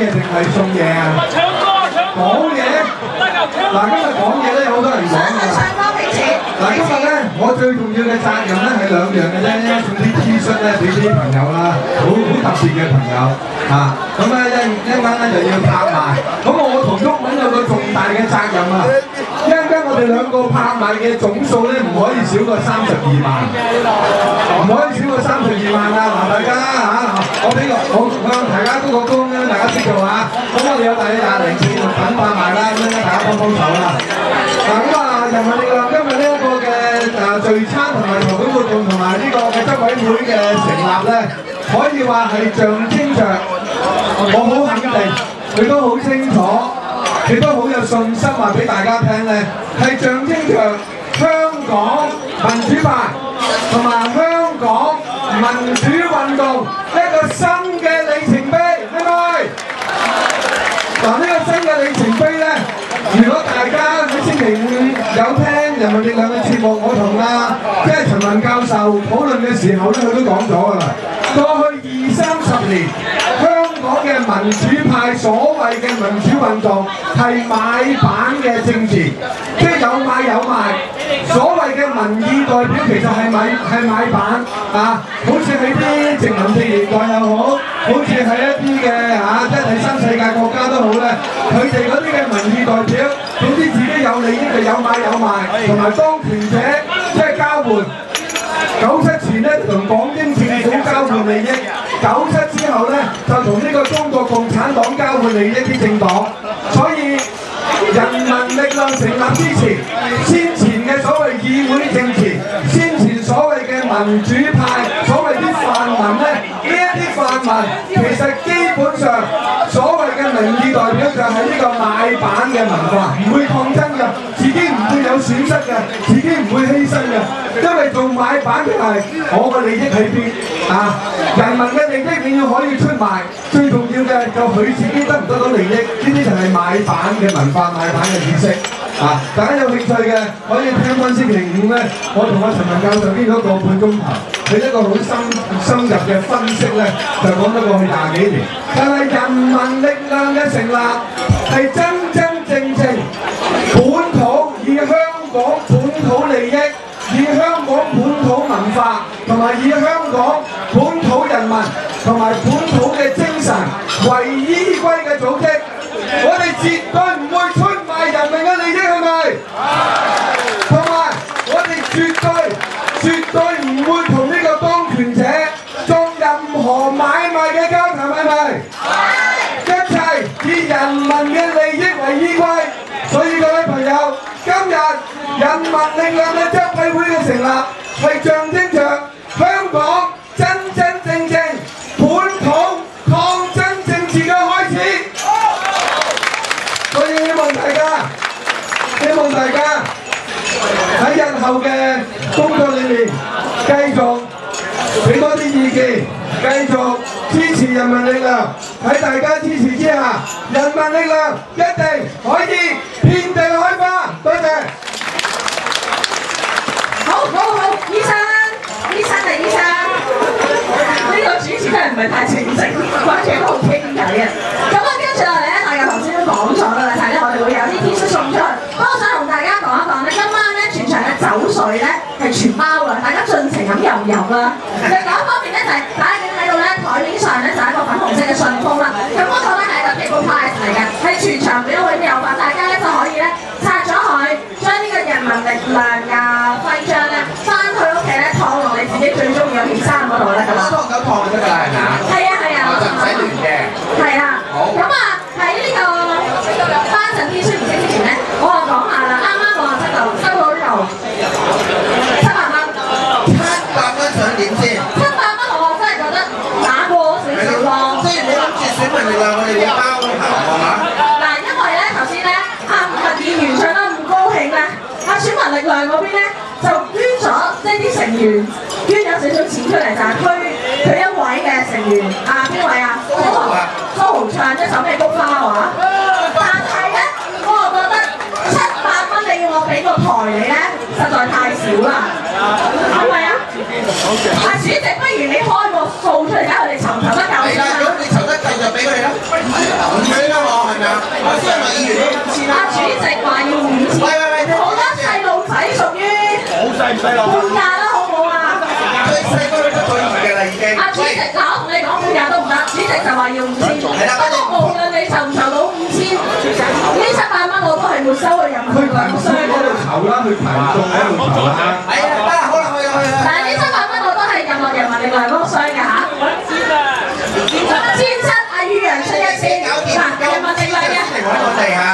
嘢定係送嘢啊？唱歌唱歌，講嘢。嗱，今日講嘢咧，好多人講想㗎。唱歌俾錢，嗱，今日咧，我最重要嘅責任咧係兩樣嘅啫，送啲 T 恤咧俾啲朋友啦，好好特別嘅朋友嚇。咁咧一一陣間咧就要拍埋，咁我同鬱敏有個重大嘅責任啊。我哋兩個拍賣嘅總數咧唔可以少過三十二萬，唔可以少過三十二萬啊！嗱，大家嚇，我俾個我向大家鞠個躬咧，大家知道啊。咁我哋有大約廿零件物品拍賣啦，咁樣大家幫幫手啦。嗱咁啊，人民力量今日呢一個嘅誒聚餐同埋籌款活動同埋呢個嘅執委會嘅成立咧，可以話係象徵着我好肯定，佢都好清楚，佢都好有信心話俾大家聽咧，係象徵着香港民主派同埋香港民主運動一個新嘅里程碑，係咪？嗱，呢個新嘅里程碑咧，如果大家喺星期五有聽人民力量嘅節目，我同啊即係陳文教授討論嘅時候咧，佢都講咗㗎啦。過去二三十年，香港嘅民主派所謂嘅民主運動係買版嘅政治，即係有買有賣。所謂嘅民意代表其實係買係買版啊，好似喺啲殖民地年代又好，好似係一啲嘅嚇即係第三世界國家都好咧，佢哋嗰啲嘅民意代表，總之自己有利益就有買有賣，同埋當權者即係交換。九七前咧同港英政府交換利益，九七之後咧就同呢個中國共產黨交換利益啲政黨，所以人民力量成立之前，先前嘅所謂議會政治，先前所謂嘅民主派，所謂啲泛民咧，呢一啲泛民其實基本上所謂嘅民意代表就係呢個買版嘅文化，唔會抗爭反嘅係我嘅利益喺邊啊，人民嘅利益你要可以出賣，最重要嘅就佢自己得唔得到利益，呢啲就係買版嘅文化、買版嘅意識。啊！大家有興趣嘅可以聽翻星期五咧，我同阿陳文教授傾咗個半鐘頭，佢一個好深深入嘅分析咧，就講咗過去廿幾年。但係人民力量嘅成立係真真正正本土以香港本土利，化同埋以香港本土人民同埋本土嘅精神為依歸嘅組織。我哋絕對唔會出賣人民嘅利益，係咪？同埋我哋絕對絕對唔會同呢個當權者做任何買賣嘅交談，係咪？人民力量嘅執委會嘅成立係象徵着香港真真正正本土抗爭政治嘅開始。所以希望大家，希望大家喺日後嘅工作裏面繼續俾多啲意見，繼續支持人民力量。喺大家支持之下，人民力量一定可以遍地開花。多謝。好好好，醫生，醫生嚟，醫生，呢個主持真係唔係太清醒，關住喺度傾偈啊！咁啊，跟住落嚟咧，大家頭先都講咗啦，但係咧我哋會有啲 T 恤送出去。不過我想同大家講一講咧，今晚咧全場嘅酒水咧係全包㗎，大家盡情咁飲唔飲啦。另外一方面咧就係大家見睇到咧台面上咧就係一個粉紅色嘅信封啦，咁嗰個咧係一個 paper prize 嚟嘅，喺全場表會都有份，大家咧就可以咧拆咗佢，將呢個人民力量嘅徽章咧翻去屋企咧放落你自己最中意嘅件衫嗰度咧咁啊。幫手燙就得㗎啦，係咪？選民力量，我哋包頭係嘛？嗱，因為咧頭先咧阿麥議員唱得咁高興咧，阿選民力量嗰邊咧就捐咗即係啲成員捐咗少少錢出嚟，就係推佢一位嘅成員啊邊位啊？蘇豪蘇豪唱一首咩菊花話？但係咧，我覺得七百蚊你要我俾個台你咧，實在太少啦，係咪啊？阿主席，不如你開個數出嚟，睇佢哋籌唔籌得夠，我先問議員。阿主席話要五千。喂喂喂，好多細路仔屬於。好細唔細路？半廿啦，好唔好啊？佢細個都可以嘅啦，已經。阿主席，嗱，同你講，半廿都唔得。主席就話要五千。係啦，不過論你籌唔籌到五千，呢七百蚊我都係沒收嘅任何款項。佢喺度籌啦，佢排數喺度籌啦。係啊，得啦，好啦，去啦去啦。嗱，呢七百蚊我都係任何人民力量幕商嘅嚇。 เลยฮะ